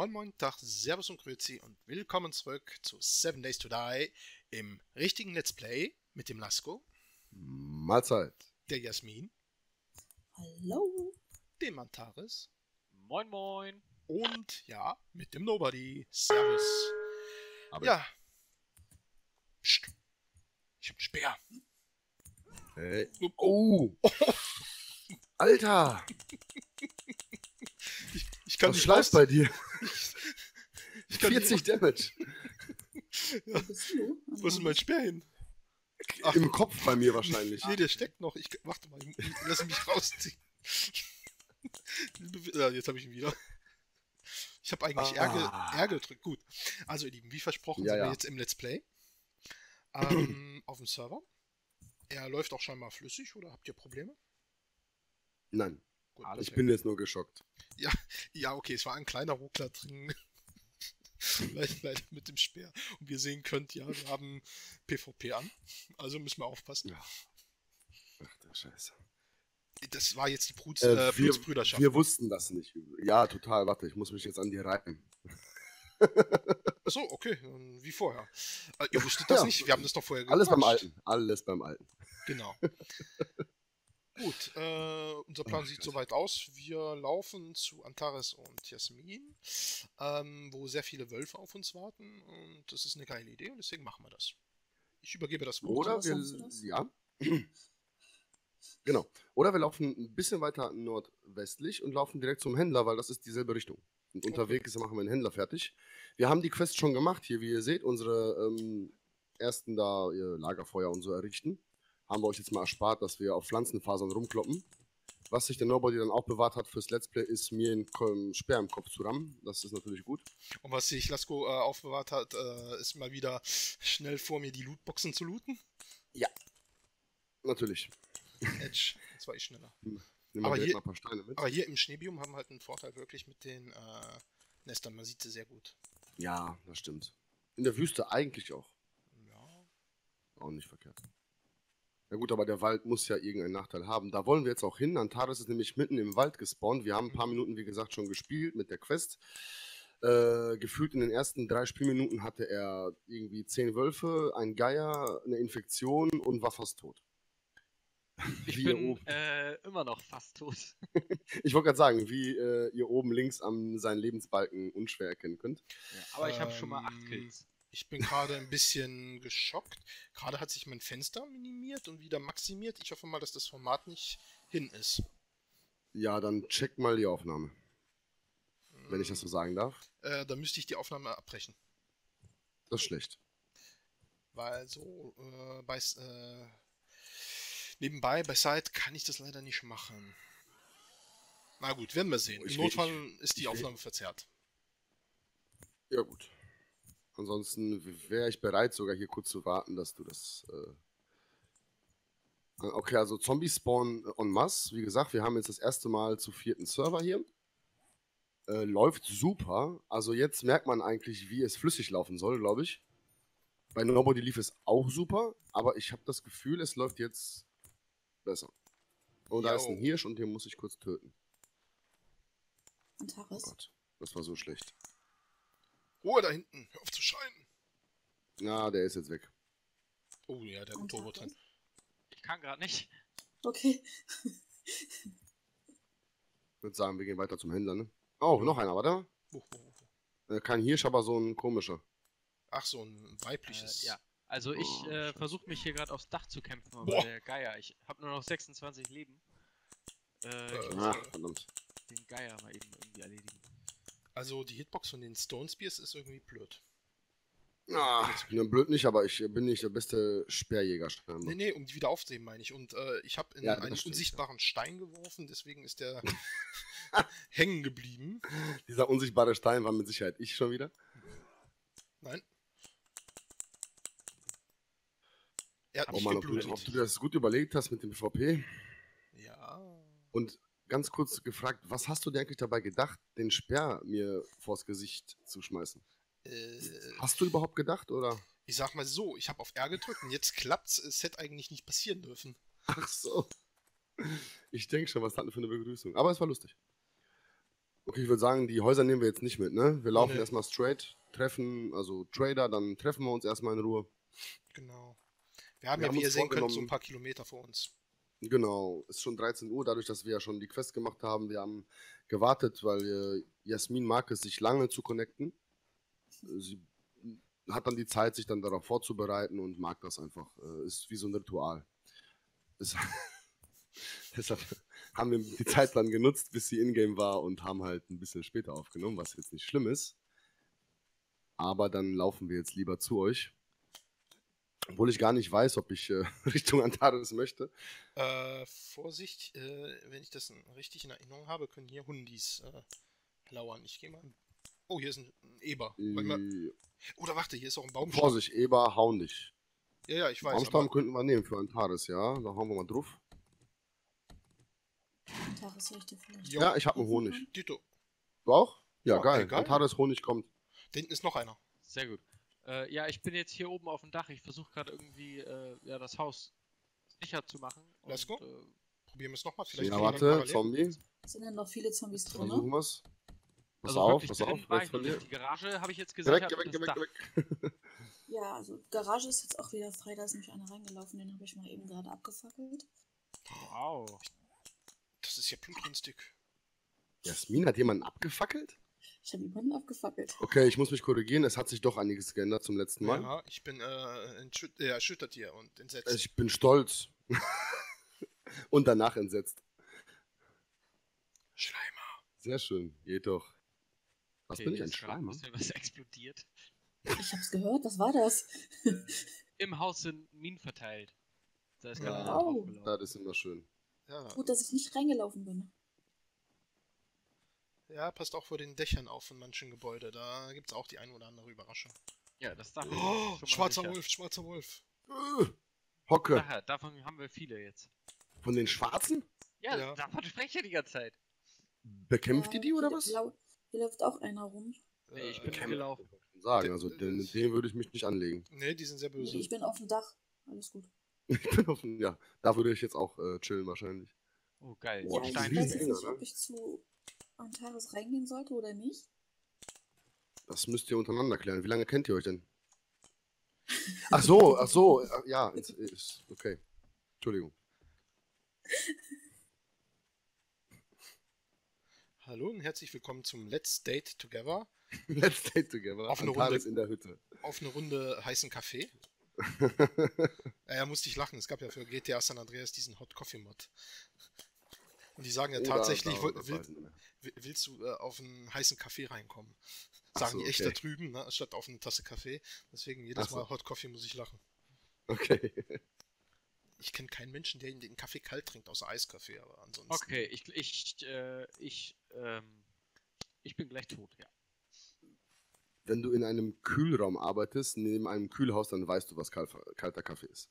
Moin Moin, Tag, Servus und Grüezi und willkommen zurück zu Seven Days to Die im richtigen Let's Play mit dem Lasko, Mahlzeit. der Jasmin, Hallo. dem Antares Moin Moin. und ja, mit dem Nobody. Servus. Aber Ja. Psst. Ich hab Speer. Hey. Oh. Alter, Ich, ich kann was nicht raus. bei dir? Ich kann 40 Damage. Wo ist denn mein Speer hin? Ach. Im Kopf bei mir wahrscheinlich. Nee, der steckt noch. Ich, warte mal, ich, lass mich rausziehen. ja, jetzt habe ich ihn wieder. Ich habe eigentlich Ärger, Ah. Gedrückt. Gut. Also, ihr Lieben, wie versprochen Ja, sind wir ja. jetzt im Let's Play. Ähm, auf dem Server. Er läuft auch scheinbar flüssig oder habt ihr Probleme? Nein, Gut, ich bin jetzt nur geschockt. Ja, okay, es war ein kleiner Ruckler drin. Vielleicht leider mit dem Speer. Und wie ihr sehen könnt, ja, wir haben PvP an. Also müssen wir aufpassen. Ja. Ach der Scheiße. Das war jetzt die Brut, Äh, äh, wir, Blutsbrüderschaft. wir wussten das nicht. Ja, total. Warte, ich muss mich jetzt an dir reiben. So, okay, dann wie vorher. Äh, ihr wusstet das Ja. nicht? Wir haben das doch vorher Alles beim. Alten. Alles beim Alten. Genau. Gut, äh, unser Plan Ach sieht soweit aus. Wir laufen zu Antares und Jasmin, ähm, wo sehr viele Wölfe auf uns warten. Und das ist eine geile Idee und deswegen machen wir das. Ich übergebe das Wort. Oder wir, ja. genau. Oder wir laufen ein bisschen weiter nordwestlich und laufen direkt zum Händler, weil das ist dieselbe Richtung. Und unterwegs machen wir den Händler fertig. Wir haben die Quest schon gemacht hier, wie ihr seht, unsere ähm, ersten da ihr Lagerfeuer und so errichten. Haben wir euch jetzt mal erspart, dass wir auf Pflanzenfasern rumkloppen. Was sich der Nobody dann auch bewahrt hat fürs Let's Play, ist mir einen Speer im Kopf zu rammen. Das ist natürlich gut. Und was sich Lasko äh, aufbewahrt hat, äh, ist mal wieder schnell vor mir die Lootboxen zu looten. Natürlich. Edge, das war ich schneller. Nehmen wir Aber hier- mal ein paar Steine mit. Aber hier im Schneebium haben wir halt einen Vorteil wirklich mit den äh, Nestern. Man sieht sie sehr gut. Ja, das stimmt. In der Wüste eigentlich auch. Ja. Auch nicht verkehrt. Ja gut, aber der Wald muss ja irgendeinen Nachteil haben. Da wollen wir jetzt auch hin. Antares ist nämlich mitten im Wald gespawnt. Wir haben ein paar Minuten, wie gesagt, schon gespielt mit der Quest. Äh, gefühlt in den ersten drei Spielminuten hatte er irgendwie zehn Wölfe, ein Geier, eine Infektion und war fast tot. Ich Wie bin oben- äh, immer noch fast tot. Ich wollte gerade sagen, wie äh, ihr oben links am seinen Lebensbalken unschwer erkennen könnt. Aber ich habe schon mal acht Ähm, Kills. Ich bin gerade ein bisschen geschockt. Gerade hat sich mein Fenster minimiert und wieder maximiert. Ich hoffe mal, dass das Format nicht hin ist. Ja, dann check mal die Aufnahme, wenn ich das so sagen darf. Äh, da müsste ich die Aufnahme abbrechen. Das ist schlecht. Weil so äh, bei, äh, nebenbei, bei Side kann ich das leider nicht machen. Na gut, werden wir sehen. Im will- Notfall ist die ich will- Aufnahme verzerrt. Ja, gut. Ansonsten wäre ich bereit, sogar hier kurz zu warten, dass du das. Äh okay, also Zombie Spawn en masse. Wie gesagt, wir haben jetzt das erste Mal zu vierten Server hier. Äh, läuft super. Also jetzt merkt man eigentlich, wie es flüssig laufen soll, glaube ich. Bei Nobody lief es auch super, aber ich habe das Gefühl, es läuft jetzt besser. Und da ist ein. Hirsch und den muss ich kurz töten. Oh Antares. Gott, das war so schlecht. Ruhe da hinten, hör auf zu schreien. Na, der ist jetzt weg. Oh ja, der hat einen Turbo drin. Ich kann gerade nicht. Okay. Ich würde sagen, wir gehen weiter zum Händler, ne? Oh, noch einer, warte. Wo, wo. Äh, kein Hirsch, aber so ein komischer. Ach, so ein weibliches. Äh, ja. Also ich Oh, äh, versuche mich hier gerade aufs Dach zu kämpfen, aber Boah. der Geier, ich habe nur noch 26 Leben. Äh, Äh, ich Ach, muss verdammt. den Geier mal eben irgendwie erledigen. Also die Hitbox von den Stone Spears ist irgendwie blöd. Ah, ne, blöd nicht, aber ich bin nicht der beste Speerjäger. scheinbar. Nee, nee, um die wieder aufzuheben, meine ich. Und äh, ich habe in Ja, einen stimmt, unsichtbaren Stein geworfen, deswegen ist der hängen geblieben. Dieser unsichtbare Stein war mit Sicherheit ich schon wieder. Nein. Er hat Oh nicht Mann, ob du, ob du das gut überlegt hast mit dem PvP. Ja. Und ganz kurz gefragt, was hast du dir eigentlich dabei gedacht, den Speer mir vors Gesicht zu schmeißen? Äh, Hast du überhaupt gedacht, oder? ich sag mal so, ich habe auf R gedrückt und jetzt klappt's. Es hätte eigentlich nicht passieren dürfen. Ach so. Ich denke schon, was hat denn für eine Begrüßung. Aber es war lustig. Okay, ich würde sagen, die Häuser nehmen wir jetzt nicht mit, ne? Wir laufen Nee. erstmal straight, treffen, also Trader, dann treffen wir uns erstmal in Ruhe. Genau. Wir haben Wir ja, haben wie ihr sehen könnt, so ein paar Kilometer vor uns. Genau, ist schon 13 Uhr, dadurch, dass wir ja schon die Quest gemacht haben. Wir haben gewartet, weil äh, Jasmin mag es, sich lange zu connecten. Sie hat dann die Zeit, sich dann darauf vorzubereiten und mag das einfach. Äh, ist wie so ein Ritual. Es, deshalb haben wir die Zeit dann genutzt, bis sie in-game war und haben halt ein bisschen später aufgenommen, was jetzt nicht schlimm ist. Aber dann laufen wir jetzt lieber zu euch. Obwohl ich gar nicht weiß, ob ich äh, Richtung Antares möchte. Äh, Vorsicht, äh, wenn ich das richtig in Erinnerung habe, können hier Hundis äh, lauern. Ich gehe mal. Oh, hier ist ein, ein Eber. Mal. Oder warte, hier ist auch ein Baumstamm. Vorsicht, Eber, hauen dich. Ja, ja, ich weiß. Baumstamm Aber, könnten wir nehmen für Antares, ja. Da hauen wir mal drauf. Tagesrichte vielleicht. Jo. Ja, ich habe einen Honig. Dito, Du auch? Ja, Ja, geil. egal. Antares Honig kommt. da hinten ist noch einer. Sehr gut. Äh, ja, ich bin jetzt hier oben auf dem Dach. Ich versuche gerade irgendwie äh, ja, das Haus sicher zu machen. Let's und, go. Äh, Probieren wir es nochmal. Vielleicht Ja, warte. Zombie. Sind denn noch viele Zombies drin? Versuchen wir's. Pass also auf, wirklich pass auf, war ich von noch dir. nicht. Die Garage habe ich jetzt weg, geh weg, geh weg, geh weg. Ja, also Garage ist jetzt auch wieder frei, da ist nämlich einer reingelaufen, den habe ich mal eben gerade abgefackelt. Wow. Das ist ja blutrünstig. Jasmin hat jemanden abgefackelt? Ich habe jemanden abgefackelt. Okay, ich muss mich korrigieren. Es hat sich doch einiges geändert zum letzten Mal. Ja, ich bin äh, äh, erschüttert hier und entsetzt. Ich bin stolz. Und danach entsetzt. Schleimer. Sehr schön. Geht doch. Was Okay, bin ich, ein ist Schleimer? bisschen was explodiert. Ich hab's gehört, was war das? Im Haus sind Minen verteilt. Da ist gerade draufgelaufen. Das ist immer schön. Ja. Gut, dass ich nicht reingelaufen bin. Ja, passt auch vor den Dächern auf von manchen Gebäude. Da gibt es auch die ein oder andere Überraschung. Ja, das Dach ist Oh, schwarzer sicher. Wolf, schwarzer Wolf. Äh, Hocke. Daher, davon haben wir viele jetzt. Von den Schwarzen? Ja, Ja. davon spreche ich die ganze Zeit. Bekämpft ihr die oder hier- was? Hier, läuft auch einer rum. Nee, ich Äh, bin Kämpfe. gelaufen. Sagen, also den, mit dem würde ich mich nicht anlegen. Nee, die sind sehr böse. Ich bin auf dem Dach. Alles gut. Ich bin offen, ja. Da würde ich jetzt auch äh, chillen wahrscheinlich. Oh, geil. Boah, ja, ich diese weiß Stein. jetzt Riesendinger, nicht, ne? Zu Antares reingehen sollte oder nicht. Das müsst ihr untereinander klären. Wie lange kennt ihr euch denn? Ach so, ach so. Ja, ist, ist okay. Entschuldigung. Hallo und herzlich willkommen zum Let's Date Together Let's stay together. Auf eine Runde. in der Hütte. auf eine Runde heißen Kaffee. Ja, ja, musste ich lachen. Es gab ja für GTA San Andreas diesen Hot Coffee Mod. Und die sagen ja Oder tatsächlich, will, das will, willst du äh, auf einen heißen Kaffee reinkommen? Sagen so, die echt okay. da drüben, ne, statt auf eine Tasse Kaffee. Deswegen jedes so. Mal Hot Coffee muss ich lachen. Okay. Ich kenne keinen Menschen, der den Kaffee kalt trinkt, außer Eiskaffee, aber ansonsten. Okay, ich, ich, äh, ich, ähm, ich bin gleich tot, ja. Wenn du in einem Kühlraum arbeitest, neben einem Kühlhaus, dann weißt du, was kal kalter Kaffee ist.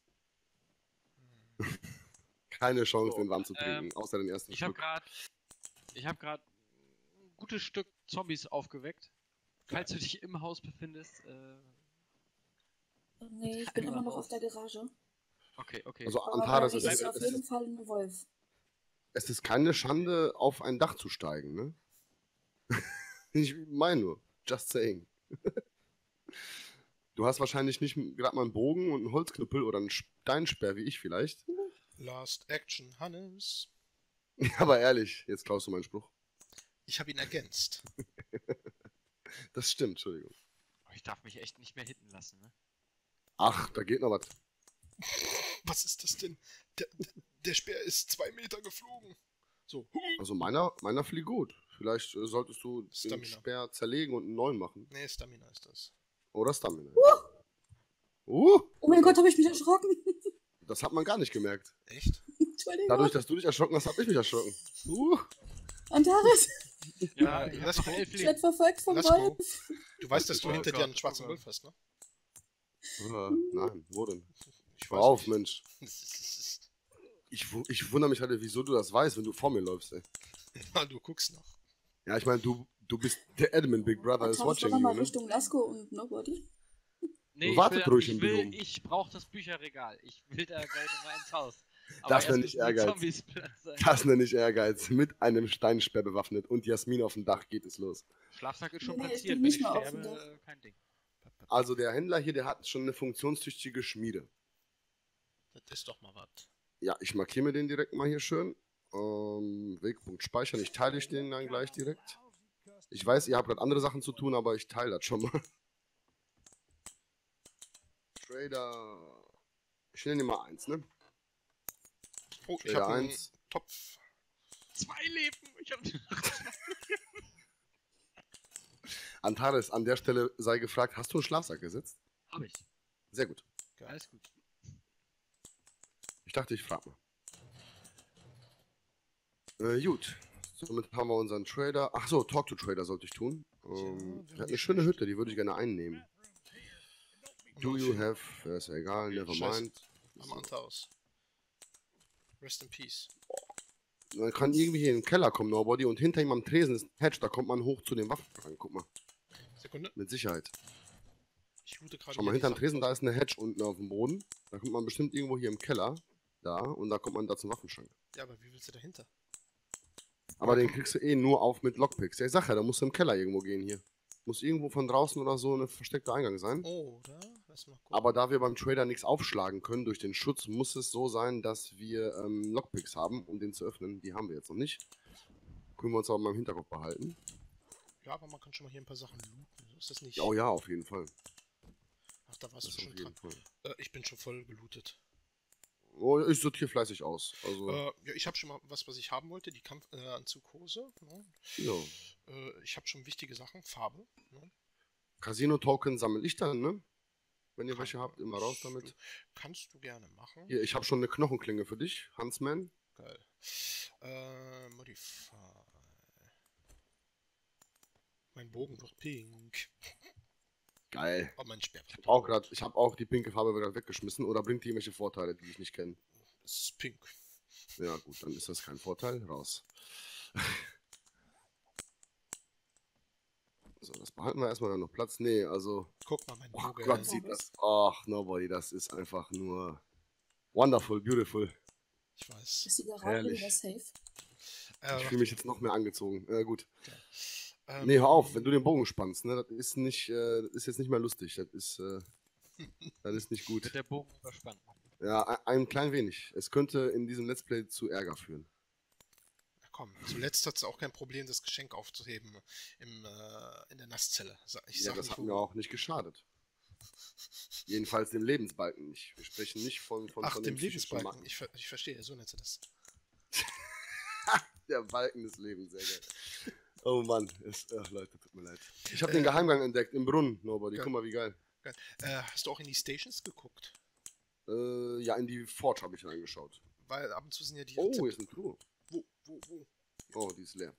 Keine Chance, So, den warm zu ähm, trinken, außer den ersten Ich habe Schluck. gerade, ich habe gerade ein gutes Stück Zombies aufgeweckt. Falls du dich im Haus befindest, äh, Nee, ich bin immer noch auf der Garage. okay, okay. Also Antares ist, ist es, auf jeden Fall ein Wolf. es ist keine Schande, auf ein Dach zu steigen, ne? ich meine nur, just saying. du hast wahrscheinlich nicht gerade mal einen Bogen und einen Holzknüppel oder einen Steinsperr wie ich vielleicht. Last Action Hannes. Aber ehrlich, jetzt klaust du meinen Spruch. Ich habe ihn ergänzt. Das stimmt, Entschuldigung. Oh, ich darf mich echt nicht mehr hitten lassen, ne? Ach, da geht noch was. Was ist das denn? Der, der, der Speer ist zwei Meter geflogen. So. Also meiner, meiner fliegt gut. Vielleicht äh, solltest du den Stamina. Speer zerlegen und einen neuen machen. Nee, Stamina ist das. Oder Stamina. Uh, Oh mein Gott, habe ich mich erschrocken. Das hat man gar nicht gemerkt. Echt? Entschuldigung. Dadurch, dass du dich erschrocken hast, habe ich mich erschrocken. Uh, Antares, Ja, Ja, go. elf ich werde verfolgt vom. Wolf. Du weißt, dass du Oh hinter dir einen schwarzen Wolf hast, ne? nein, wo denn? Ich Hör auf, nicht. Mensch. Ich, ich wundere mich halt, wieso du das weißt, wenn du vor mir läufst, ey. Ja, du guckst noch. Ja, ich meine, du, du bist der Admin, Big Brother is Antares watching war you, mal ne? Richtung Lasko und Nobody. Nee, Wartet ich will, ruhig ich, im will, Büro. ich brauche das Bücherregal. Ich will da gleich nochmal ins Haus. Aber Das erst nenn ich Ehrgeiz. Das nenne ich Ehrgeiz. Mit einem Steinspeer bewaffnet und Jasmin auf dem Dach geht es los. Schlafsack ist schon Nee, ich platziert. bin Wenn ich mal sterbe, äh, kein Ding. Also der Händler hier, der hat schon eine funktionstüchtige Schmiede. Das ist doch mal was. Ja, ich markiere mir den direkt mal hier schön. Ähm, Wegpunkt speichern. Ich teile ich den dann gleich direkt. Ich weiß, ihr habt gerade andere Sachen zu tun, aber ich teile das schon mal. Trader. Ich nenne mal eins, ne? Oh, ich Trader habe einen 1. Topf. Zwei Leben! Ich hab Antares, an der Stelle sei gefragt, hast du einen Schlafsack gesetzt? Hab ich. Sehr gut. Alles gut. Ich dachte, ich frage mal. Äh, gut. Somit haben wir unseren Trader. Ach so, Talk to Trader sollte ich tun. Ähm, wäre der hat eine schöne. Hütte, die würde ich gerne einnehmen. Do you have? Ist ja egal, never mind. Am Antares. Rest in Peace. Man kann irgendwie hier in den Keller kommen, Nobody, und hinter ihm am Tresen ist ein Hedge, da kommt man hoch zu den Waffen rein. Guck mal, Sekunde. mit Sicherheit. Ich loote gerade. Schau mal, hinterm Sachen Tresen, da ist eine Hedge unten auf dem Boden. Da kommt man bestimmt irgendwo hier im Keller. Da, und da kommt man da zum Waffenschrank. Ja, aber wie willst du dahinter? Aber den kriegst du eh nur auf mit Lockpicks. Ja, ich sag ja, da musst du im Keller irgendwo gehen hier. Muss irgendwo von draußen oder so eine versteckte Eingang sein. Oder? Aber da wir beim Trader nichts aufschlagen können durch den Schutz, muss es so sein, dass wir ähm, Lockpicks haben, um den zu öffnen. Die haben wir jetzt noch nicht. Können wir uns aber mal im Hinterkopf behalten. Ja, aber man kann schon mal hier ein paar Sachen looten. Ist das nicht. Oh ja, auf jeden Fall. Ach, da warst Das du schon dran. Äh, ich bin schon voll gelootet. Oh, ich sortiere fleißig aus. Also, Äh, ja, ich habe schon mal was, was ich haben wollte. Die Kampfanzughose. Ne? ja. Äh, ich habe schon wichtige Sachen. Farbe. Ne? Casino-Token sammle ich dann, ne? Wenn ihr Kann- welche habt, immer raus damit. Kannst du gerne machen. Hier, ich habe schon eine Knochenklinge für dich, Huntsman. Geil. Äh, Modify. Mein Bogen wird pink. Geil. Oh, mein Speer. Ich habe auch gerade, ich habe auch die pinke Farbe wieder weggeschmissen. Oder bringt die irgendwelche Vorteile, die ich nicht kenne? Es ist pink. Ja, gut, dann ist das kein Vorteil. Raus. so, das behalten wir erstmal noch Platz. Nee, also. Guck mal, mein Oh Bogen. Gott, sieht das. Ach, nobody, das ist einfach nur. Wonderful, beautiful. Ich weiß. Ist die Garage wieder safe? Äh, Ich fühle mich jetzt noch mehr angezogen. Äh, gut. ähm, Nee, hör auf, wenn du den Bogen spannst, ne, das ist nicht, äh, das ist jetzt nicht mehr lustig. Das ist, äh, das ist nicht gut. Wird der Bogen überspannt. Ja, ein, ein klein wenig. Es könnte in diesem Let's Play zu Ärger führen. Na komm, zuletzt hat es auch kein Problem, das Geschenk aufzuheben im, äh, in der Nasszelle. Ich Ja, das nicht, hat mir auch nicht geschadet. Jedenfalls dem Lebensbalken nicht. Wir sprechen nicht von, von, Ach, von dem psychischen Lebensbalken. Ich, ver ich verstehe, so nennst du das. Der Balken des Lebens, sehr geil. Oh Mann, es, ach Leute, tut mir leid. Ich habe Äh, den Geheimgang entdeckt im Brunnen, Nobody. geil. Guck mal, wie geil. Äh, hast du auch in die Stations geguckt? Äh, ja, in die Forge habe ich reingeschaut. Weil ab und zu sind ja die Oh, Rezepte- hier ist eine Truhe. Wo, wo? Oh, die ist leer.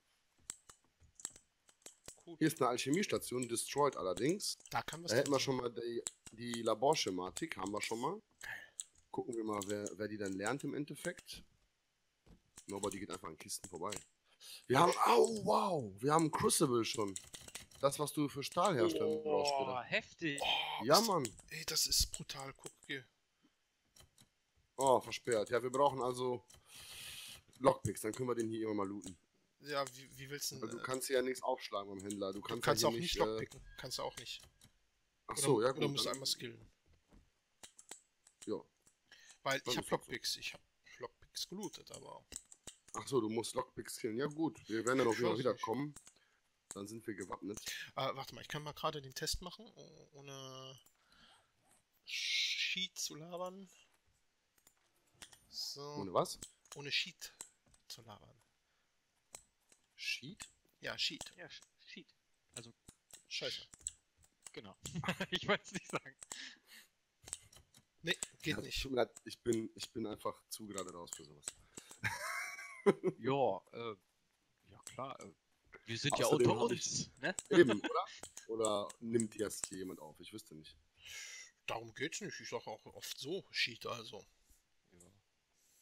Cool. Hier ist eine Alchemiestation, destroyed allerdings. Da kann was Da hätten wir schon mal die, die Laborschematik, haben wir schon mal. Gucken wir mal, wer, wer die dann lernt im Endeffekt. Nobody geht einfach an Kisten vorbei. Wir haben, au, wow, wir haben Crucible schon. Das, was du für Stahl herstellen brauchst, Oh, bitte. heftig. Oh, Ja, Mann. Ey, das ist brutal. Guck hier. Oh, versperrt. Ja, wir brauchen also Lockpicks, dann können wir den hier immer mal looten. Ja, wie, wie willst du Weil du denn? äh, kannst hier ja nichts aufschlagen beim Händler. Du Du kannst, kannst ja auch hier nicht äh, lockpicken. Kannst du auch nicht. Ach Oder- so, ja Oder gut. musst du dann- einmal skillen. Ja. Weil Dann ich hab das so. Lockpicks. Ich hab Lockpicks gelootet, aber. Ach so, du musst Lockpicks killen. Ja gut, wir werden ja noch Ich wieder weiß wieder nicht. kommen. Dann sind wir gewappnet. Äh, warte mal, ich kann mal gerade den Test machen, oh- ohne Sheet zu labern. So. Ohne was? ohne Sheet zu labern. Sheet? Ja, Sheet. Ja, sh- shit. Scheiße. Genau. ich wollte es nicht sagen. Nee, geht Ja, nicht. Ich bin, ich bin einfach zu gerade raus für sowas. Ja, äh, ja klar. Äh, wir sind ja Außerdem unter hab uns, ne? Eben, oder? Oder nimmt jetzt hier jemand auf? Ich wüsste nicht. Darum geht's nicht. Ich sag auch oft so, Sheet also.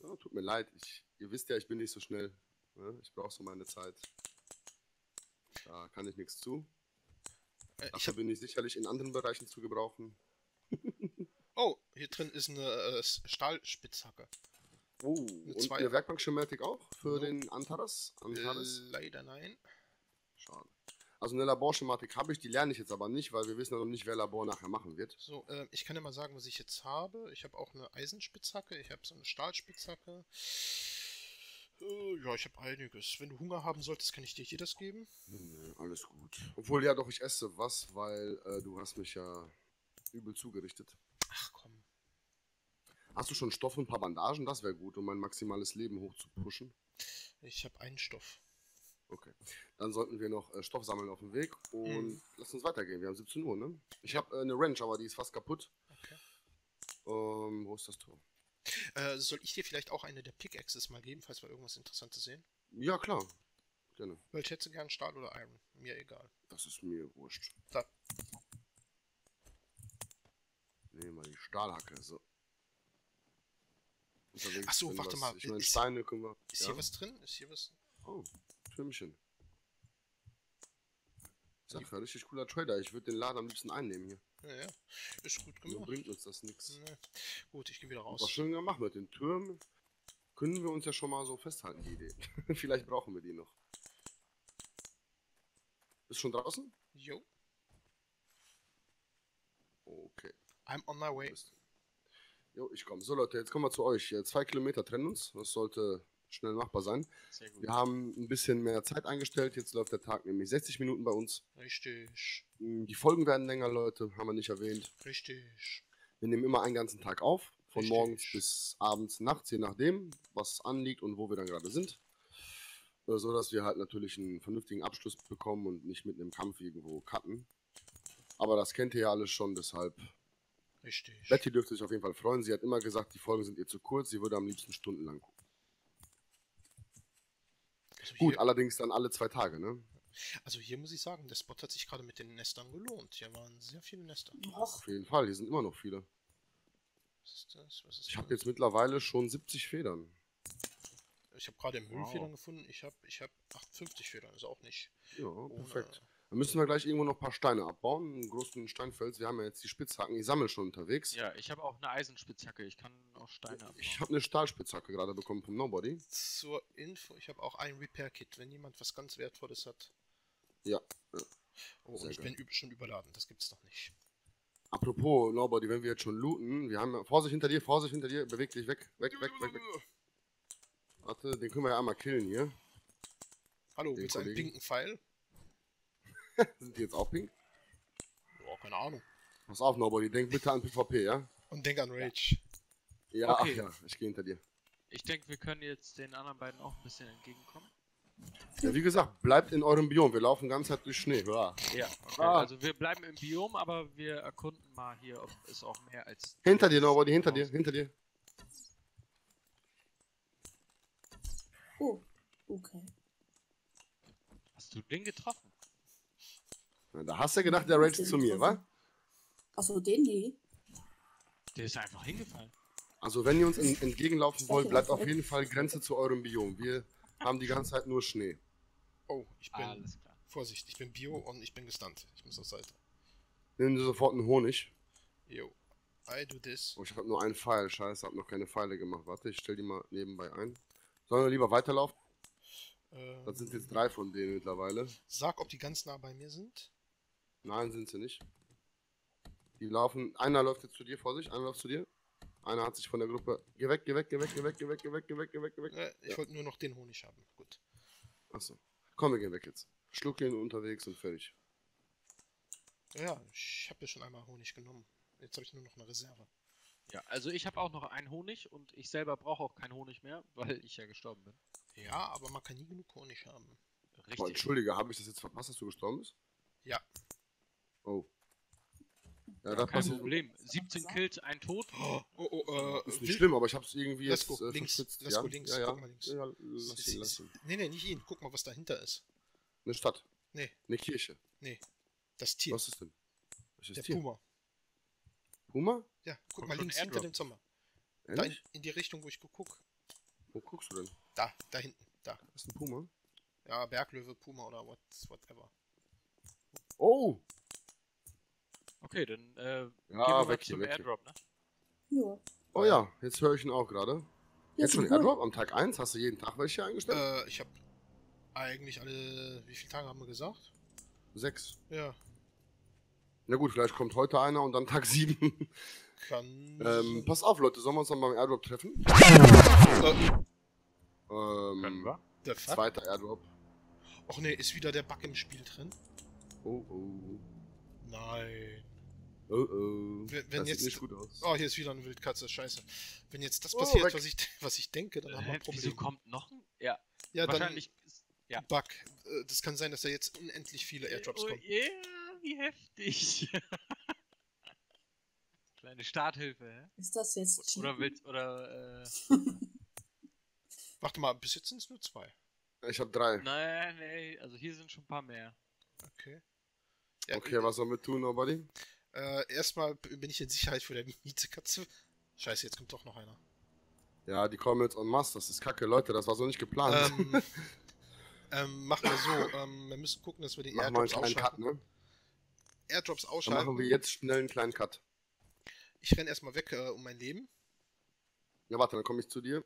Ja, tut mir leid. Ich, ihr wisst ja, ich bin nicht so schnell. Ne? Ich brauche so meine Zeit. Da kann ich nichts zu. Äh, ich hab, bin ich sicherlich in anderen Bereichen zu gebrauchen. oh, hier drin ist eine äh, Stahlspitzhacke. Oh, und zwei- eine Werkbankschematik auch für Nope. den Antares? Antares? Äh, leider nein. Also eine Laborschematik habe ich, die lerne ich jetzt aber nicht, weil wir wissen ja noch nicht, wer Labor nachher machen wird. So, äh, ich kann dir mal sagen, was ich jetzt habe. Ich habe auch eine Eisenspitzhacke, ich habe so eine Stahlspitzhacke. Äh, ja, ich habe einiges. Wenn du Hunger haben solltest, kann ich dir hier das geben. Nö, alles gut. Obwohl, ja doch, ich esse was, weil äh, du hast mich ja übel zugerichtet. Ach komm. Hast du schon Stoff und ein paar Bandagen? Das wäre gut, um mein maximales Leben hoch zu pushen. Ich habe einen Stoff. Okay. Dann sollten wir noch äh, Stoff sammeln auf dem Weg und Mhm. lass uns weitergehen. Wir haben 17 Uhr, ne? Ich habe äh, eine Wrench, aber die ist fast kaputt. Okay. Ähm, wo ist das Tor? Äh, soll ich dir vielleicht auch eine der Pickaxes mal geben, falls wir irgendwas Interessantes sehen? Ja, klar. Gerne. Welche hättest du gern, Stahl oder Iron? Mir egal. Das ist mir wurscht. Da. Nehmen wir die Stahlhacke. So. Unterwegs, Ach so, wenn warte was- mal, Ich meine, ist- Steine können wir. Ist ja? hier was drin? Ist hier was? Oh, Türmchen. Sag ja, richtig cooler Trader. Ich würde den Laden am liebsten einnehmen hier. Ja, ja. Ist gut gemacht. bringt uns das nichts. Nee. Gut, ich gehe wieder Was raus. schön gemacht mit den Türmen. Können wir uns ja schon mal so festhalten, die Idee. Vielleicht brauchen wir die noch. Ist schon draußen? Jo, Okay. I'm on my way. Jo, ich komme. So Leute, jetzt kommen wir zu euch. Zwei Kilometer trennen uns. Das sollte schnell machbar sein. Sehr gut. Wir haben ein bisschen mehr Zeit eingestellt. Jetzt läuft der Tag nämlich 60 Minuten bei uns. Richtig. Mm, Die Folgen werden länger, Leute. Haben wir nicht erwähnt. Richtig. Wir nehmen immer einen ganzen Tag auf. Von Richtig. morgens bis abends, nachts, je nachdem, was anliegt und wo wir dann gerade sind. Äh, So dass wir halt natürlich einen vernünftigen Abschluss bekommen und nicht mitten im Kampf irgendwo cutten. Aber das kennt ihr ja alles schon, deshalb. Richtig. Betty dürfte sich auf jeden Fall freuen. Sie hat immer gesagt, die Folgen sind ihr zu kurz. Sie würde am liebsten stundenlang gucken. Also Gut, hier, allerdings dann alle zwei Tage, ne? also hier muss ich sagen, der Spot hat sich gerade mit den Nestern gelohnt. Hier waren sehr viele Nester. Auf jeden Fall, hier sind immer noch viele. Was ist das? Was ist Ich habe jetzt mittlerweile schon 70 Federn. Ich habe gerade Wow. Müllfedern gefunden. Ich habe ich hab 58 Federn. Ist auch nicht. Ja, ohne- perfekt. Dann müssen wir gleich irgendwo noch ein paar Steine abbauen. Einen großen Steinfels. Wir haben ja jetzt die Spitzhacken. Ich sammle schon unterwegs. Ja, ich habe auch eine Eisenspitzhacke. Ich kann auch Steine abbauen. Ich habe eine Stahlspitzhacke gerade bekommen vom Nobody. Zur Info, ich habe auch ein Repair-Kit, wenn jemand was ganz Wertvolles hat. Ja. ja. Oh, Sehr und ich geil. bin schon überladen. Das gibt's doch nicht. Apropos Nobody, wenn wir jetzt schon looten, wir haben ja. Vorsicht hinter dir, Vorsicht hinter dir, beweg dich weg, weg, weg, weg, weg. Warte, den können wir ja einmal killen hier. Hallo, Den willst du einen pinken Pfeil? Sind die jetzt auch pink? Ja, keine Ahnung. Pass auf, Nobody, denk bitte an PvP, ja? Und denk an Rage. Ja, Okay. ach ja, ich gehe hinter dir. Ich denke, wir können jetzt den anderen beiden auch ein bisschen entgegenkommen. Ja, wie gesagt, bleibt in eurem Biom. Wir laufen ganz halt durch Schnee. Ja. Ja, okay. Ah. Also wir bleiben im Biom, aber wir erkunden mal hier, ob es auch mehr als. Hinter dir, Nobody, hinter dir, hinter dir. oh, okay. Hast du den getroffen? Da hast du gedacht, der raged zu mir, wa? Achso, den nie. Der ist einfach hingefallen. Also, wenn ihr uns en- entgegenlaufen wollt, bleibt auf jeden Fall Grenze zu eurem Biom. Wir haben die ganze Zeit nur Schnee. Oh, ich bin. Alles klar. Vorsicht, ich bin Bio und ich bin gestunt. Ich muss auf Seite. Nehmen Sie sofort einen Honig. Yo. I do this. Oh, ich habe nur einen Pfeil. Scheiße, habe noch keine Pfeile gemacht. Warte, ich stell die mal nebenbei ein. Sollen wir lieber weiterlaufen? Ähm, Das sind jetzt drei von denen mittlerweile. Sag, ob die ganz nah bei mir sind. Nein, sind sie nicht. Die laufen. Einer läuft jetzt zu dir, Vorsicht, einer läuft zu dir. Einer hat sich von der Gruppe. Geh weg, geh weg, geh weg, geh weg, geh weg, geh weg, geh weg, geh weg, geh weg. Äh, ich Ja. wollte nur noch den Honig haben. Gut. Achso. Komm, wir gehen weg jetzt. Schluck ihn unterwegs und fertig. Ja, ich habe ja schon einmal Honig genommen. Jetzt habe ich nur noch eine Reserve. Ja, also ich habe auch noch einen Honig und ich selber brauche auch keinen Honig mehr, weil ich ja gestorben bin. Ja, aber man kann nie genug Honig haben. Oh, Richtig. Entschuldige, habe ich das jetzt verpasst, dass du gestorben bist? Ja. Oh. Ja, Ja, das kein. Problem. 17 Kills, ein Tod. Oh, oh, äh, Ist nicht schlimm, aber ich habe es irgendwie jetzt äh, links. verschwitzt. Let's ja? links. Ja, ja. Guck mal links. ja lass ihn, lass ihn. Nee, nee, nicht ihn. Guck mal, was dahinter ist. Eine Stadt. Nee. Eine Kirche. Das Tier. Was ist denn? Was ist der Tier? Puma. Puma? Ja, guck Kommt mal links Airdrop. hinter dem Sommer. Da in, in die Richtung, wo ich guck. Wo guckst du denn? Da, da hinten. Da. Das ist ein Puma. Ja, Berglöwe, Puma oder what, whatever. Oh! Okay, dann äh, gehen wir Ja, mal weg hier, zum weg. Airdrop, ne? Ja. Oh ja, jetzt höre ich ihn auch gerade. Jetzt schon. Airdrop am Tag 1? Hast du jeden Tag welche eingestellt? Äh, ich habe eigentlich alle. Wie viele Tage haben wir gesagt? Sechs. Ja, Na gut, vielleicht kommt heute einer und dann Tag 7. kann. ähm, pass auf, Leute, sollen wir uns dann beim Airdrop treffen? äh, Ähm, Können wir? der? Zweiter Airdrop. Och nee, ist wieder der Bug im Spiel drin? Oh oh. Nein. Oh oh. Wenn- wenn das jetzt- sieht nicht gut aus. Oh, hier ist wieder eine Wildkatze, scheiße. Wenn jetzt das Oh, passiert, weg. was ich, was ich denke, dann haben wir ein wieso Problem. kommt noch ein? Ja, Ja, dann wahrscheinlich. ist- ja. Bug. Äh, Das kann sein, dass da jetzt unendlich viele Airdrops oh, kommen. Ja, wie heftig. Kleine Starthilfe, hä? Ist das jetzt Oder cheaten? willst, oder, äh, Warte mal, bis jetzt sind es nur zwei. Ich habe drei. nein, nee, also hier sind schon ein paar mehr. Okay. Ja, Okay, was sollen wir tun, Nobody? Äh, erstmal bin ich in Sicherheit für der Mietekatze. Scheiße, jetzt kommt doch noch einer. Ja, die kommen jetzt en masse. Das ist kacke, Leute. Das war so nicht geplant. Ähm, ähm, machen wir so. Ähm, wir müssen gucken, dass wir die machen wir einen Airdrops kleinen Cut, ausschalten. ne? Airdrops Dann ausschalten. machen wir jetzt schnell einen kleinen Cut. Ich renn erstmal weg äh, um mein Leben. Ja, warte, dann komme ich zu dir.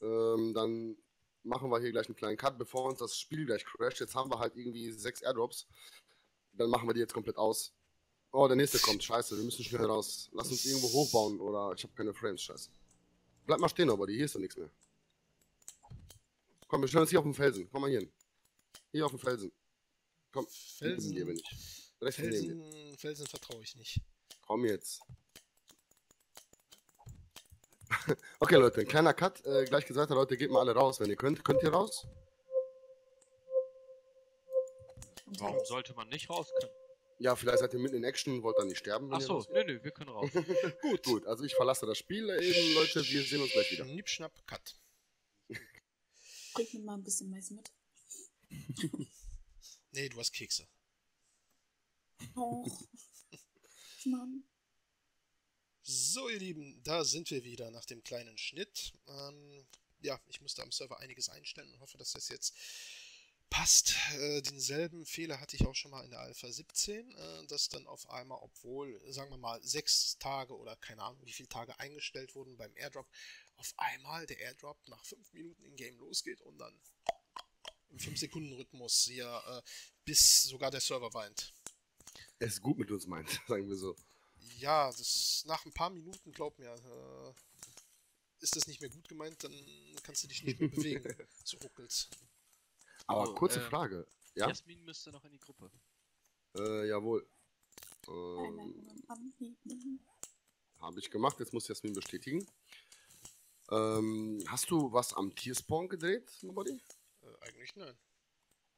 Ähm, dann machen wir hier gleich einen kleinen Cut, bevor uns das Spiel gleich crasht. Jetzt haben wir halt irgendwie sechs Airdrops. Dann machen wir die jetzt komplett aus. Oh, der nächste kommt. Scheiße, wir müssen schnell raus. Lass uns irgendwo hochbauen oder ich habe keine Frames. Scheiße. Bleib mal stehen, aber hier ist doch nichts mehr. Komm, wir stellen uns hier auf den Felsen. Komm mal hier hin. Hier auf den Felsen. Komm, Felsen. neben dir bin ich. Rechts neben dir. Felsen, Felsen vertraue ich nicht. Komm jetzt. Okay, Leute, ein kleiner Cut. Äh, gleich gesagt, Leute, geht mal alle raus, wenn ihr könnt. Könnt ihr raus? Warum sollte man nicht raus können? Ja, vielleicht seid ihr mitten in Action, wollt dann nicht sterben. Achso, nö, nö, wir können raus. Gut, gut. Also ich verlasse das Spiel eben, Leute. Wir sehen uns gleich wieder. Schnipp, schnapp, cut. Bringt mir mal ein bisschen Mais mit. Nee, du hast Kekse. Oh. Mann. So, ihr Lieben, da sind wir wieder nach dem kleinen Schnitt. Ähm, ja, ich musste am Server einiges einstellen und hoffe, dass das jetzt passt. Äh, denselben Fehler hatte ich auch schon mal in der Alpha 17, äh, dass dann auf einmal, obwohl, sagen wir mal, sechs Tage oder keine Ahnung, wie viele Tage eingestellt wurden beim Airdrop, auf einmal der Airdrop nach fünf Minuten in Game losgeht und dann im 5-Sekunden-Rhythmus hier, äh, bis sogar der Server weint. Es ist gut mit uns meint, sagen wir so. Ja, das nach ein paar Minuten, glaub mir, äh, ist das nicht mehr gut gemeint, dann kannst du dich nicht mehr bewegen. So ruckelt's. Aber Oh, kurze ähm, Frage. Ja? Jasmin müsste noch in die Gruppe. Äh, jawohl. Ähm. Habe ich gemacht, jetzt muss Jasmin bestätigen. Ähm, hast du was am Tierspawn gedreht, Nobody? Äh, eigentlich nein.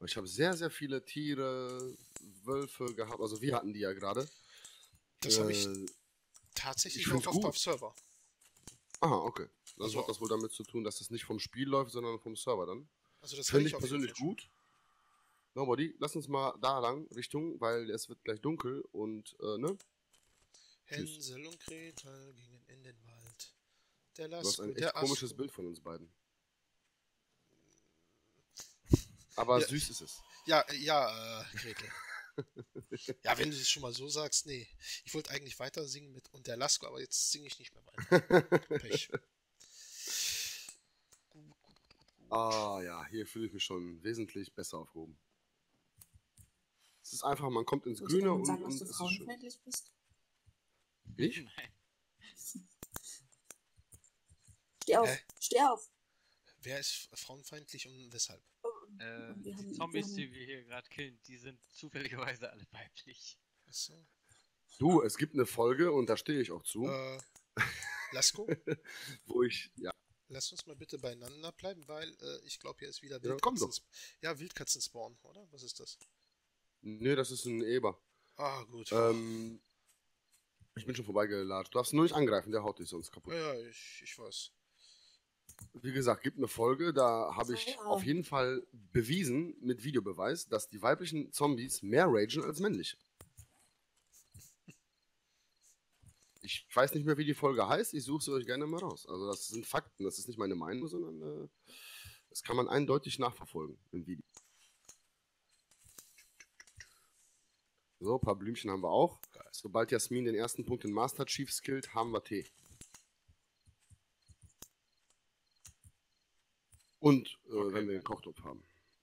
Ich habe sehr, sehr viele Tiere, Wölfe gehabt. Also wir hatten die ja gerade. Das habe ich Äh, tatsächlich ich auf, auf Server. Aha, okay. Das Also- hat das wohl damit zu tun, dass das nicht vom Spiel läuft, sondern vom Server dann. Also das Finde ich jeden persönlich gut. Nobody, lass uns mal da lang Richtung, weil es wird gleich dunkel und, äh, ne? Hänsel und Gretel gingen in den Wald. Der Du hast ein echt komisches Asko. Bild von uns beiden. Aber Ja. süß ist es. Ja, äh, ja, äh, Gretel. Ja, wenn du es schon mal so sagst, nee. Ich wollte eigentlich weiter singen mit und der Lasko, aber jetzt singe ich nicht mehr weiter. Pech. Ah ja, hier fühle ich mich schon wesentlich besser aufgehoben. Es ist einfach, man kommt ins Grüne und, sagen, und dass du frauenfeindlich bist? Ich? Nein. Steh auf, Hä? steh auf. Wer ist frauenfeindlich und weshalb? Äh, haben- die wir Zombies, haben- die wir hier gerade killen, die sind zufälligerweise alle weiblich. Achso. Du, es gibt eine Folge und da stehe ich auch zu, Äh, Lasko, wo ich, ja, lass uns mal bitte beieinander bleiben, weil äh, ich glaube, hier ist wieder Ja, komm doch. Wildkatzen. Ja, Wildkatzen-Spawn, oder? Was ist das? nee, das ist ein Eber. Ah, gut. Ähm, ich bin schon vorbeigelatscht. Du darfst nur nicht angreifen, der haut dich sonst kaputt. ja, ja, ich, ich weiß. Wie gesagt, gibt eine Folge, da habe ich auf jeden Fall bewiesen, mit Videobeweis, dass die weiblichen Zombies mehr ragen als männliche. Ich weiß nicht mehr, wie die Folge heißt, ich suche sie euch gerne mal raus. Also das sind Fakten, das ist nicht meine Meinung, sondern äh, das kann man eindeutig nachverfolgen im Video. So, ein paar Blümchen haben wir auch. Sobald Jasmin den ersten Punkt in Master Chief skillt, haben wir Tee. Und äh, Okay. wenn wir den Kochtopf haben.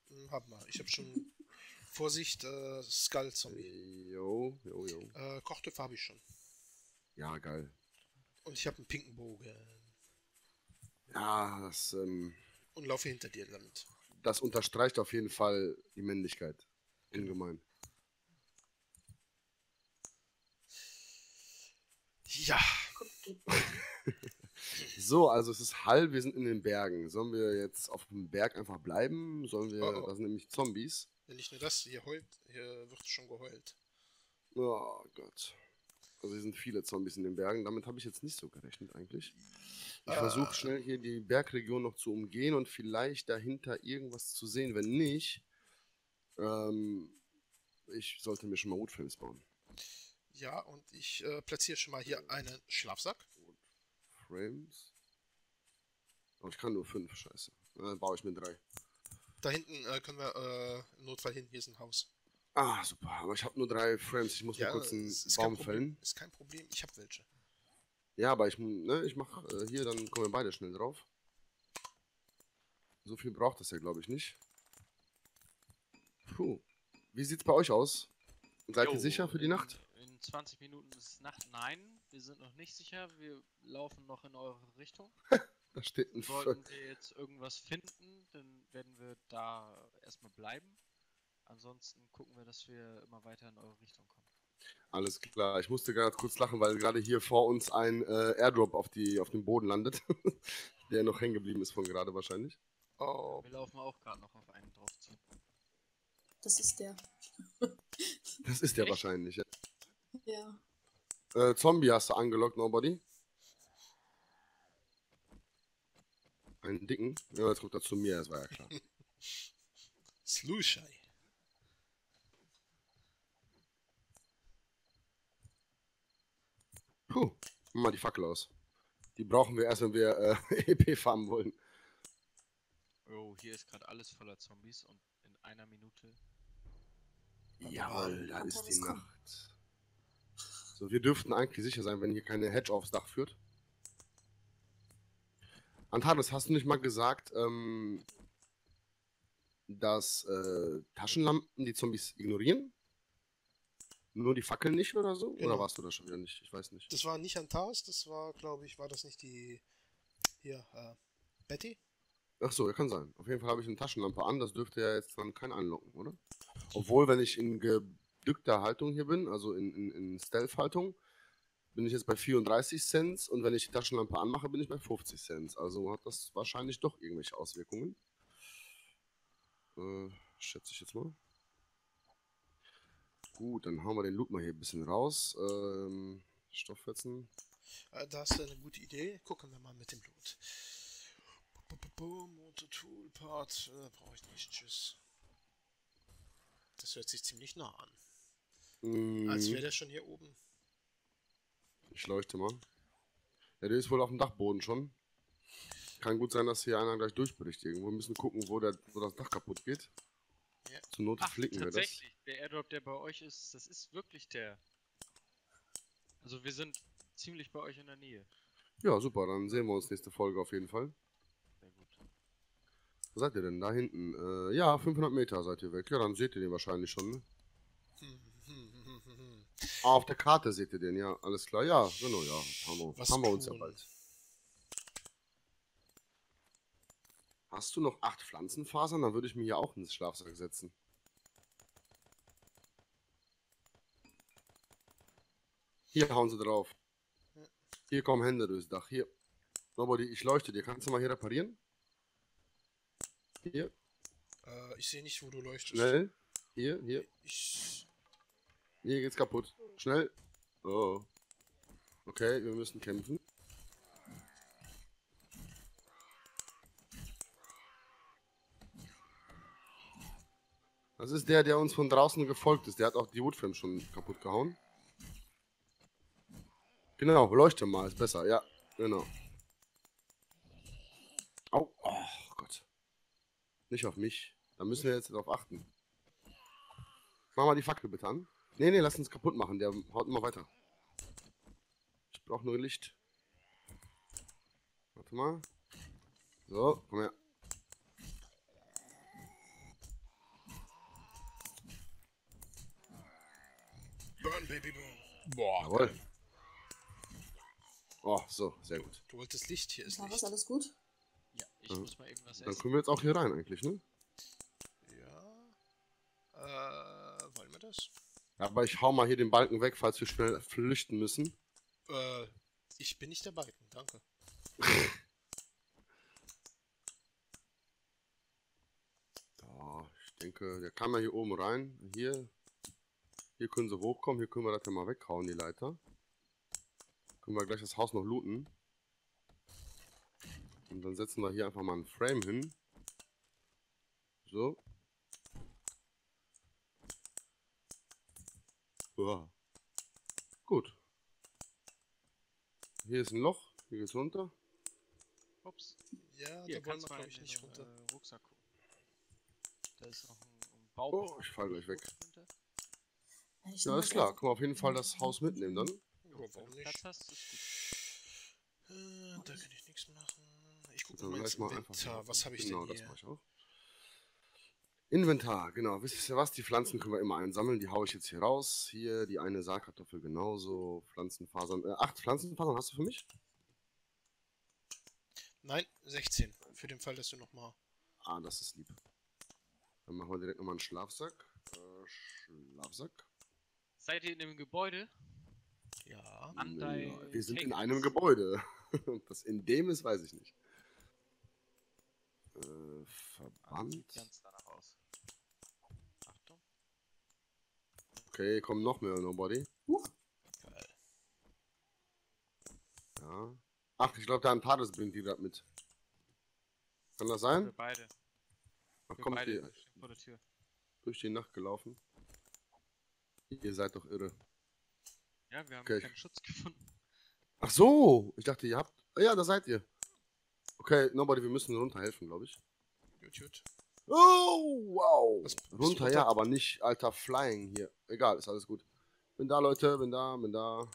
Hm, Hab mal. Ich habe schon. Vorsicht, äh, Skull-Zombie. Jo, jo, jo. Äh, Kochtöpfe habe ich schon. Ja, geil. Und ich habe einen pinken Bogen. Ja, das, ähm, Und laufe hinter dir damit. das unterstreicht auf jeden Fall die Männlichkeit. Ungemein. Ja. So, also es ist halb, wir sind in den Bergen. Sollen wir jetzt auf dem Berg einfach bleiben? Sollen wir, Oh, oh. das sind nämlich Zombies. Ja, nicht nur das, hier heult, hier wird schon geheult. Oh Gott. Also hier sind viele Zombies in den Bergen. Damit habe ich jetzt nicht so gerechnet eigentlich. Ich Ah. versuche schnell hier die Bergregion noch zu umgehen und vielleicht dahinter irgendwas zu sehen. Wenn nicht, ähm, ich sollte mir schon mal Woodfilms bauen. Ja, und ich äh, platziere schon mal hier einen Schlafsack. Frames. Aber ich kann nur fünf, scheiße. Dann baue ich mir drei. Da hinten äh, können wir äh, im Notfall hin, hier ist ein Haus. Ah, super. Aber ich habe nur drei Frames. Ich muss mir kurz einen Baum Problem. fällen. Ist kein Problem, ich habe welche. Ja, aber ich, ne, ich mach äh, hier, dann kommen wir beide schnell drauf. So viel braucht das ja, glaube ich, nicht. Puh. Wie sieht's bei euch aus? Seid ihr Jo, sicher für die in, Nacht? In 20 Minuten ist Nacht. Nein, wir sind noch nicht sicher. Wir laufen noch in eure Richtung. Da steht ein Sollten wir jetzt irgendwas finden, dann werden wir da erstmal bleiben. Ansonsten gucken wir, dass wir immer weiter in eure Richtung kommen. Alles klar. Ich musste gerade kurz lachen, weil gerade hier vor uns ein äh, Airdrop auf, die, auf dem Boden landet. Der noch hängen geblieben ist von gerade wahrscheinlich. Oh, Wir laufen auch gerade noch auf einen drauf zu. Das ist der. Das ist der Echt? wahrscheinlich. Ja. Ja. Äh, Zombie hast du angelockt, Nobody? Einen dicken? Ja, jetzt guckt er zu mir, das war ja klar. Slushai. Puh, mach mal die Fackel aus. Die brauchen wir erst, wenn wir äh, EP farmen wollen. Oh, hier ist gerade alles voller Zombies und in einer Minute. Jawohl, da ist die. Nacht. So, wir dürften eigentlich sicher sein, wenn hier keine Hedge aufs Dach führt. Antares, hast du nicht mal gesagt, ähm, dass äh, Taschenlampen die Zombies ignorieren? Nur die Fackeln nicht oder so? Genau. Oder warst du da schon wieder nicht? Ich weiß nicht. Das war nicht Antares, das war, glaube ich, war das nicht die. Hier, äh, Betty? Ach so, ja, kann sein. Auf jeden Fall habe ich eine Taschenlampe an. Das dürfte ja jetzt dann kein anlocken, oder? Obwohl, wenn ich in gedückter Haltung hier bin, also in, in, in Stealth-Haltung, bin ich jetzt bei 34 Cent und wenn ich die Taschenlampe anmache, bin ich bei 50 Cent. Also hat das wahrscheinlich doch irgendwelche Auswirkungen. Äh, schätze ich jetzt mal. Gut, dann hauen wir den Loot mal hier ein bisschen raus. Ähm, Stofffetzen. Äh, da du eine gute Idee. Gucken wir mal mit dem Blut. Motor Tool Part. Äh, Brauche ich nicht. Tschüss. Das hört sich ziemlich nah an. Als Mhm. wäre der schon hier oben. Ich leuchte mal. Ja, der ist wohl auf dem Dachboden schon. Kann gut sein, dass hier einer gleich durchbricht irgendwo. Wir müssen gucken, wo, der, wo das Dach kaputt geht. Ja. Zur Not Ach, flicken wir das. tatsächlich. Der Airdrop, der bei euch ist, das ist wirklich der. Also wir sind ziemlich bei euch in der Nähe. Ja, super. Dann sehen wir uns nächste Folge auf jeden Fall. Sehr gut. Wo seid ihr denn? Da hinten. Äh, ja, 500 Meter seid ihr weg. Ja, dann seht ihr den wahrscheinlich schon. Ne? Hm. Ah, auf der Karte seht ihr den. Ja, alles klar. Ja, genau. Ja, haben wir, Was haben wir uns ja bald. Hast du noch acht Pflanzenfasern? Dann würde ich mir hier auch ins Schlafsack setzen. Hier hauen sie drauf. Hier kommen Hände durchs Dach. Hier. Nobody, ich leuchte dir. Kannst du mal hier reparieren? Hier. Äh, ich sehe nicht, wo du leuchtest. Schnell. Hier, hier. Ich, Hier geht's kaputt. Schnell. Oh. Okay, wir müssen kämpfen. Das ist der, der uns von draußen gefolgt ist. Der hat auch die Woodframe schon kaputt gehauen. Genau, leuchte mal, ist besser. Ja, genau. Au, oh Gott. Nicht auf mich. Da müssen wir jetzt darauf achten. Mach mal die Fackel bitte an. Nee, nee, lass uns kaputt machen. Der haut immer weiter. Ich brauche nur Licht. Warte mal. So, komm her. Burn, Baby, burn. Boah, Jawohl. geil. Oh, so, sehr gut. Du wolltest Licht, hier ist War Licht. alles gut? Ja, ich Ja. muss mal eben was Dann essen. können wir jetzt auch hier rein eigentlich, ne? Ja. Äh, wollen wir das? Aber ich hau mal hier den Balken weg, falls wir schnell flüchten müssen. Äh, ich bin nicht der Balken, danke. Ja, ich denke, der kann mal hier oben rein. Hier. Hier können sie hochkommen. Hier können wir das ja mal weghauen, die Leiter. Können wir gleich das Haus noch looten. Und dann setzen wir hier einfach mal einen Frame hin. So. Uah. Gut. Hier ist ein Loch. Hier geht's runter. Ups. Ja, Hier, da wollen kannst wir, glaube ich, nicht runter. Äh, Rucksack gucken. Da ist noch ein, ein Bau. Oh, ich fall gleich weg. Ja, ich Ja, ist das klar. Können wir auf jeden Fall das Haus mitnehmen dann. Ja, warum nicht? Platz hast, ist gut. Äh, da kann ich nichts machen. Ich gucke mal ins. Inventar. Was habe ich genau, denn das hier? mache ich auch. Inventar, genau. Wisst ihr was? Die Pflanzen können wir immer einsammeln. Die haue ich jetzt hier raus. Hier die eine Saatkartoffel genauso. Pflanzenfasern. Äh, acht Pflanzenfasern hast du für mich? Nein, 16. Für den Fall, dass du nochmal. Ah, das ist lieb. Dann machen wir direkt nochmal einen Schlafsack. Äh, Schlafsack. Seid ihr in dem Gebäude? Ja. Nö, wir sind in einem Gebäude. Und das in dem ist, weiß ich nicht. Äh, Verband. Ganz danach aus. Achtung. Okay, kommen noch mehr Nobody. Huch, Geil. Ja. Ach, ich glaube, der Antares bringt die gerade mit. Kann das Für sein? beide. Ach, Für kommt beide. Steht vor der Tür. durch die Nacht gelaufen? Ihr seid doch irre. Ja, wir haben Okay. keinen Schutz gefunden. Ach so, ich dachte, ihr habt. Ah Ja, da seid ihr. Okay, Nobody, wir müssen runterhelfen, glaube ich. Gut, gut. Oh, wow. Du runter, runter? ja, aber nicht, alter, flying hier. Egal, ist alles gut. Bin da, Leute, bin da, bin da.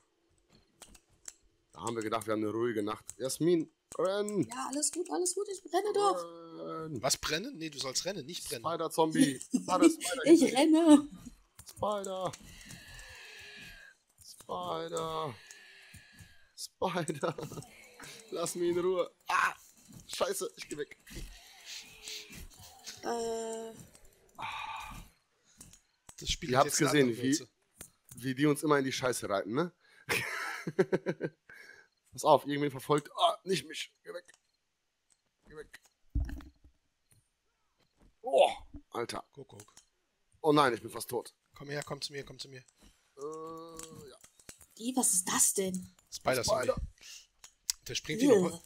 Da haben wir gedacht, wir haben eine ruhige Nacht. Jasmin, renn! ja, alles gut, alles gut, ich renne doch. Renn. Was brennen? Nee, du sollst rennen, nicht brennen. Spider-Zombie. Spider, Spider, Ich renne. Spider. Spider. Spider. Lass mich in Ruhe. Ah! Scheiße, ich geh weg. Äh, Das Spiel Ihr hat habt's jetzt eine gesehen, wie, wie die uns immer in die Scheiße reiten, ne? Pass auf, irgendwen verfolgt. Ah, nicht mich. Geh weg. Geh weg. Oh, Alter. Guck, guck. Oh nein, ich bin fast tot. Komm her, komm zu mir, komm zu mir. Äh, ja. die, was ist das denn? Spider. Spider. Der springt dir noch.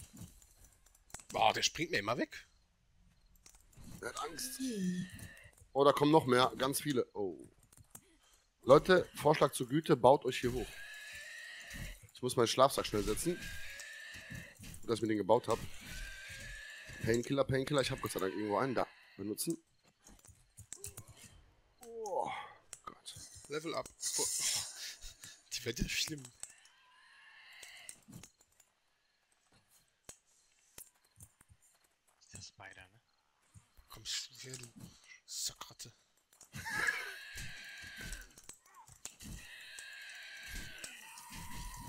Boah, der springt mir immer weg. Er hat Angst. Oh, da kommen noch mehr. Ganz viele. Oh. Leute, Vorschlag zur Güte, baut euch hier hoch. Ich muss meinen Schlafsack schnell setzen. Dass ich mir den gebaut habe. Painkiller, Painkiller. Ich habe Gott sei Dank irgendwo einen da. Benutzen. Oh Gott. Level up. Die wird ja schlimm. Ist der Spider, ne? Wer du Sackratte.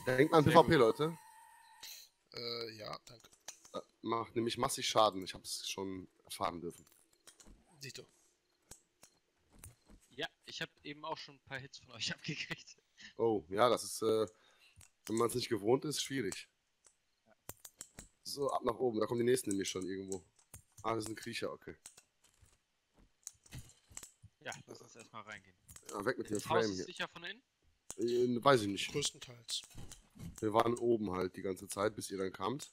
Denkt an PvP. Leute. Äh, ja, danke. Äh, Macht nämlich massig Schaden. Ich habe es schon erfahren dürfen. Dito. Ja, ich habe eben auch schon ein paar Hits von euch abgekriegt. Oh, ja, das ist, äh, wenn man es nicht gewohnt ist, schwierig. So, ab nach oben. Da kommen die nächsten nämlich schon irgendwo. Ah, das ist ein Kriecher, okay. Ja, lass uns erstmal reingehen. Ja, weg mit dem Das Haus Frame ist hier. sicher von innen? Äh, weiß ich nicht. Größtenteils. Wir waren oben halt die ganze Zeit, bis ihr dann kamt.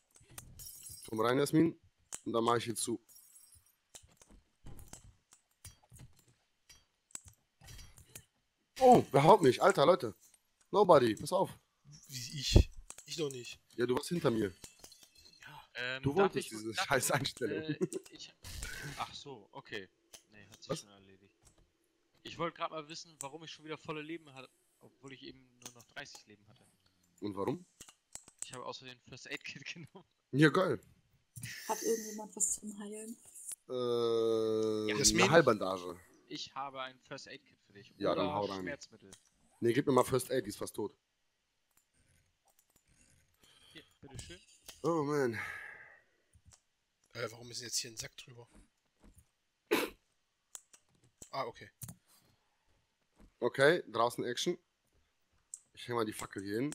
Komm rein, Jasmin. Und dann mache ich hier zu. Oh, wer haut mich? Alter, Leute. Nobody, pass auf. Wie ich. Ich doch nicht. Ja, du warst hinter mir. Ähm, Du wolltest ich- diese scheiß Einstellung. Äh, ich, ach so, okay. Nee, hat sich Was? schon erledigt. Ich wollte gerade mal wissen, warum ich schon wieder volle Leben ha Obwohl ich eben nur noch 30 Leben hatte. Und warum? Ich habe außerdem First Aid Kit genommen. Ja, geil. Hat irgendjemand was zum Heilen? Äh, Jasmin? eine Heilbandage. Ich habe ein First Aid Kit für dich. Ja, dann hau rein. Schmerzmittel. Nee, gib mir mal First Aid, die ist fast tot. Hier, bitteschön. Oh man. Äh, warum ist denn jetzt hier ein Sack drüber? Ah, okay. Okay, draußen Action. Ich hänge mal die Fackel hier hin.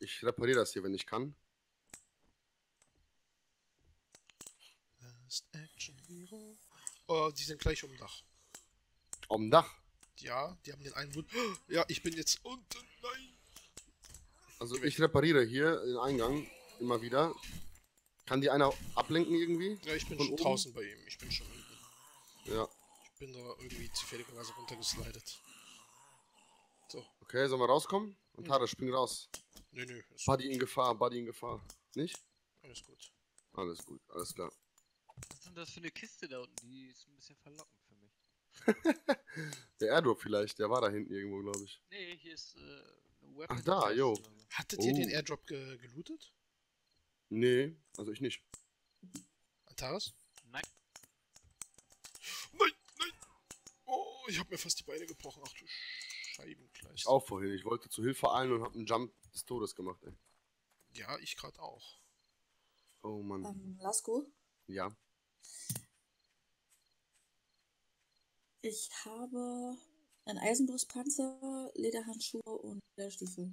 Ich repariere das hier, wenn ich kann. Last Action Hero. Oh, die sind gleich um Dach. Am Dach. Ja, die haben den einen Wund. Ja, ich bin jetzt unten. Nein. Also ich repariere hier den Eingang immer wieder. Kann die einer ablenken irgendwie? Ja, ich bin Von schon oben? draußen bei ihm. Ich bin schon unten. Ja. Ich bin da irgendwie zufälligerweise runtergeslidet. Okay, sollen wir rauskommen? Und Tara, spring raus. Nö, nö. Buddy in Gefahr, Buddy in Gefahr. Nicht? alles gut. Alles gut, alles klar. Was ist denn das für eine Kiste da unten? Die ist ein bisschen verlockend für mich. Der Airdrop vielleicht, der war da hinten irgendwo, glaube ich. Nee, hier ist äh, eine Weapon. Ach, da, so. Hattet ihr den Oh. Airdrop ge gelootet? Nee, also ich nicht. Antares? Nein. Nein, nein. Oh, ich habe mir fast die Beine gebrochen. Ach du Scheibenkleist. Ich auch vorhin. Ich wollte zu Hilfe eilen und habe einen Jump des Todes gemacht, ey. Ja, ich gerade auch. Oh Mann. Ähm, Lasko, Ja. ich habe einen Eisenbrustpanzer, Lederhandschuhe und Lederstiefel.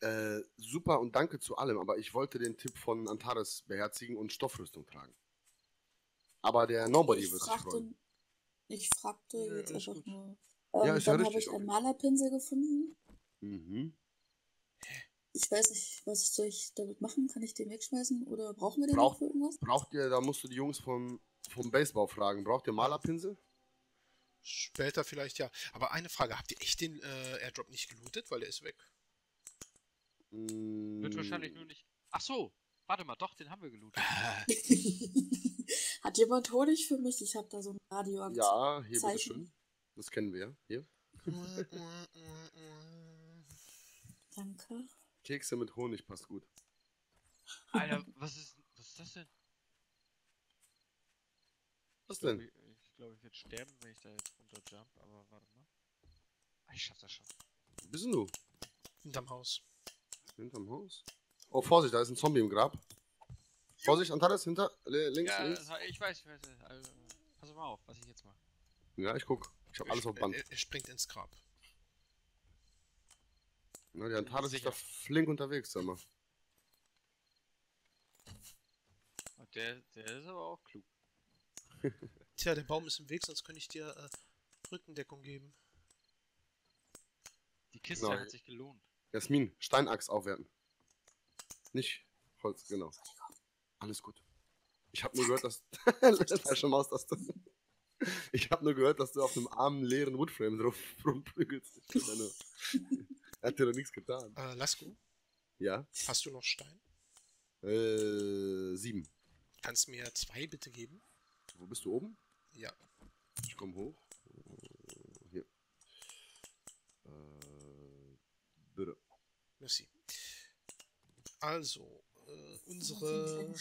Äh, super und danke zu allem, aber ich wollte den Tipp von Antares beherzigen und Stoffrüstung tragen. Aber der Nobody ich wird sich fragte, freuen. ich fragte Ja, jetzt einfach gut. nur. Ja, Ähm, ist ja dann habe richtig, ich einen. Malerpinsel gefunden. Mhm. Ich weiß nicht, was soll ich damit machen? Kann ich den wegschmeißen oder brauchen wir den Brauch- noch für irgendwas? Braucht ihr, da musst du die Jungs vom, vom Baseball fragen, braucht ihr Malerpinsel? Später vielleicht ja. Aber eine Frage, habt ihr echt den äh, Airdrop nicht gelootet? Weil der ist weg. Mm, Wird wahrscheinlich nur nicht. Ach so, warte mal, doch, den haben wir gelootet. Hat jemand Honig für mich? Ich habe da so ein Radioaktiv. Ja, hier Zeichen. bitteschön. Das kennen wir. Hier. Danke. Kekse mit Honig passt gut. Alter, was ist, was ist das denn? Was Ich glaube, denn? ich, ich, glaub, ich werde sterben, wenn ich da jetzt runterjump, aber warte mal. Ah, Ich schaff das schon. Wo bist denn du? Hinterm Haus. Hinterm Haus? Oh, Vorsicht, da ist ein Zombie im Grab. Vorsicht, Antares, hinter, li- links, ja, links. das- ich weiß, ich weiß. Also, pass mal auf, was ich jetzt mache. Ja, ich guck. Ich hab alles auf Band. Er, er springt ins Grab. Na, der Antares ist da flink unterwegs, sag mal. Der, der ist aber auch klug. Tja, der Baum ist im Weg, sonst könnte ich dir äh, Rückendeckung geben. Die Kiste Genau. hat sich gelohnt. Jasmin, Steinachs aufwerten. Nicht Holz, genau. Alles gut. Ich habe nur gehört, dass. Falsche Maustaste. Ich habe nur gehört, dass du auf einem armen, leeren Woodframe drauf rumprügelst. Er hat dir doch nichts getan. Äh, Lasko, Ja. hast du noch Stein? Äh, sieben. Kannst mir zwei bitte geben? Wo bist du oben? Ja. Ich komme hoch. Äh, Hier. Äh, bitte. Merci. Also, äh, unsere,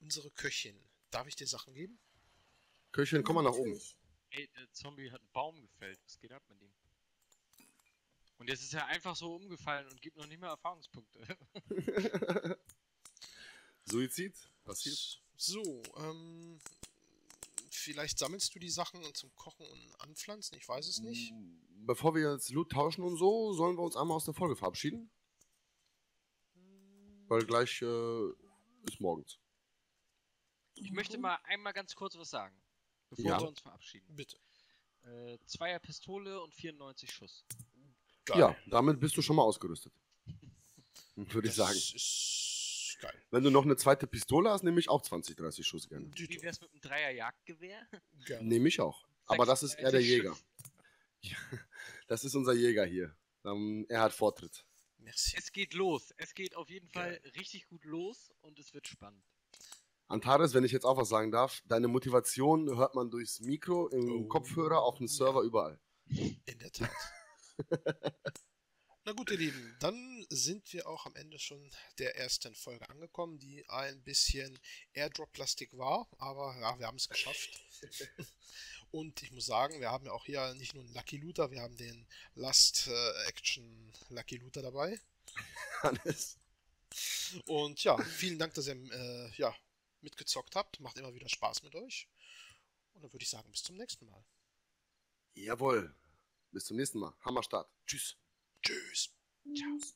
unsere Köchin. Darf ich dir Sachen geben? Köchin, komm mal nach oben. Ey, der Zombie hat einen Baum gefällt. Was geht ab mit ihm? Und jetzt ist er einfach so umgefallen und gibt noch nicht mehr Erfahrungspunkte. Suizid? Passiert? So, ähm, vielleicht sammelst du die Sachen und zum Kochen und Anpflanzen, ich weiß es nicht. Bevor wir jetzt Loot tauschen und so, sollen wir uns einmal aus der Folge verabschieden? Weil gleich äh, ist morgens. Ich möchte mal einmal ganz kurz was sagen, bevor Ja. wir uns verabschieden. Bitte. Äh, Zweier Pistole und 94 Schuss. Geil. Ja, damit bist du schon mal ausgerüstet. Würde ich Das sagen. ist geil. Wenn du noch eine zweite Pistole hast, nehme ich auch 20, 30 Schuss gerne. Wie wär's mit einem Dreier Jagdgewehr? Gerne. Nehme ich auch. Aber das ist eher der 36 Jäger. Das ist unser Jäger hier. Ähm, er hat Vortritt. Merci. Es geht los. Es geht auf jeden Fall richtig gut los und es wird spannend. Antares, wenn ich jetzt auch was sagen darf, deine Motivation hört man durchs Mikro, im Oh. Kopfhörer, auf dem Server, überall. In der Tat. Na gut, ihr Lieben, dann sind wir auch am Ende schon der ersten Folge angekommen, die ein bisschen Airdrop-Plastik war, aber ja, wir haben es geschafft. Und ich muss sagen, wir haben ja auch hier nicht nur einen Lucky Looter, wir haben den Last äh, Action Lucky Looter dabei. Hannes. Und ja, vielen Dank, dass ihr äh, ja, mitgezockt habt. Macht immer wieder Spaß mit euch. Und dann würde ich sagen, bis zum nächsten Mal. Jawohl. Bis zum nächsten Mal. Hammerstart. Tschüss. Tschüss. Tschüss.